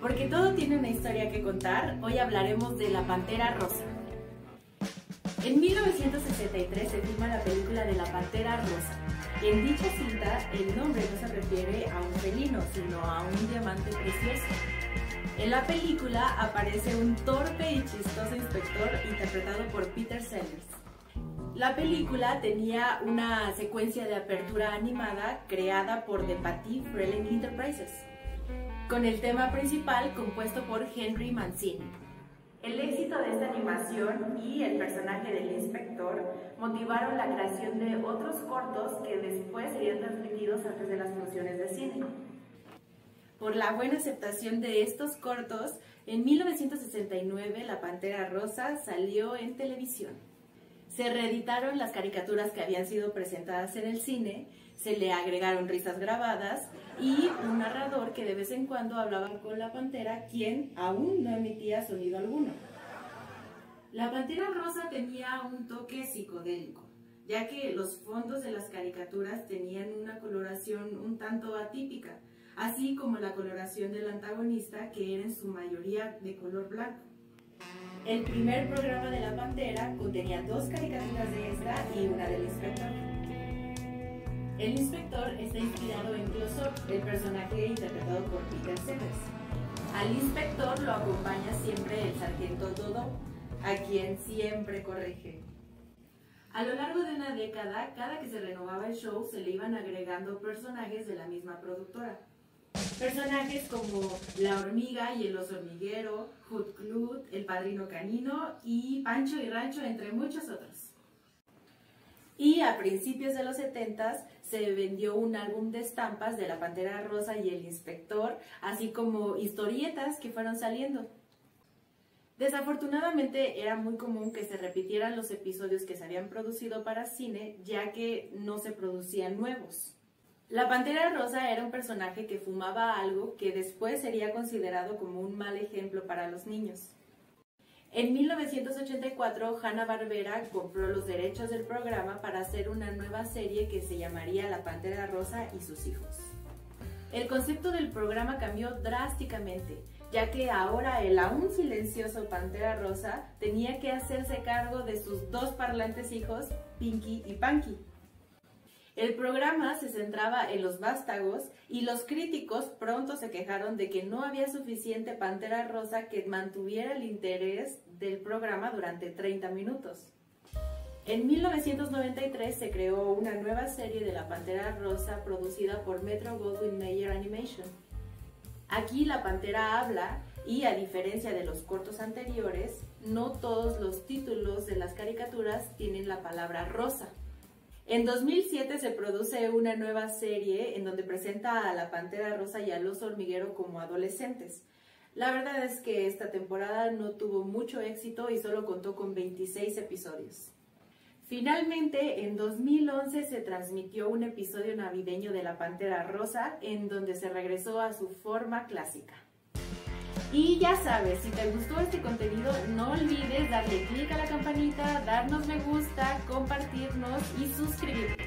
Porque todo tiene una historia que contar, hoy hablaremos de La Pantera Rosa. En 1963 se filma la película de La Pantera Rosa. En dicha cinta, el nombre no se refiere a un felino, sino a un diamante precioso. En la película aparece un torpe y chistoso inspector interpretado por Peter Sellers. La película tenía una secuencia de apertura animada creada por The Patty Freleng Enterprises, con el tema principal compuesto por Henry Mancini. El éxito de esta animación y el personaje del inspector motivaron la creación de otros cortos que después serían transmitidos antes de las funciones de cine. Por la buena aceptación de estos cortos, en 1969 La Pantera Rosa salió en televisión. Se reeditaron las caricaturas que habían sido presentadas en el cine, se le agregaron risas grabadas y un narrador que de vez en cuando hablaba con la pantera, quien aún no emitía sonido alguno. La pantera rosa tenía un toque psicodélico, ya que los fondos de las caricaturas tenían una coloración un tanto atípica, así como la coloración del antagonista, que era en su mayoría de color blanco. El primer programa de La Pantera contenía dos caricaturas de esta y una del inspector. El inspector está inspirado en Closor, el personaje interpretado por Peter Sellers. Al inspector lo acompaña siempre el sargento Dodo, a quien siempre corrige. A lo largo de una década, cada que se renovaba el show se le iban agregando personajes de la misma productora. Personajes como La hormiga y el oso hormiguero, Hood Clut, El padrino canino y Pancho y Rancho, entre muchos otros. Y a principios de los 70 se vendió un álbum de estampas de La Pantera Rosa y El Inspector, así como historietas que fueron saliendo. Desafortunadamente era muy común que se repitieran los episodios que se habían producido para cine, ya que no se producían nuevos. La Pantera Rosa era un personaje que fumaba algo que después sería considerado como un mal ejemplo para los niños. En 1984, Hanna-Barbera compró los derechos del programa para hacer una nueva serie que se llamaría La Pantera Rosa y sus hijos. El concepto del programa cambió drásticamente, ya que ahora el aún silencioso Pantera Rosa tenía que hacerse cargo de sus dos parlantes hijos, Pinky y Punky. El programa se centraba en los vástagos y los críticos pronto se quejaron de que no había suficiente pantera rosa que mantuviera el interés del programa durante 30 minutos. En 1993 se creó una nueva serie de la Pantera Rosa producida por Metro Goldwyn Mayer Animation. Aquí la pantera habla y a diferencia de los cortos anteriores, no todos los títulos de las caricaturas tienen la palabra rosa. En 2007 se produce una nueva serie en donde presenta a la Pantera Rosa y al oso hormiguero como adolescentes. La verdad es que esta temporada no tuvo mucho éxito y solo contó con 26 episodios. Finalmente, en 2011 se transmitió un episodio navideño de La Pantera Rosa en donde se regresó a su forma clásica. Y ya sabes, si te gustó este contenido, darle clic a la campanita, darnos me gusta, compartirnos y suscribirte.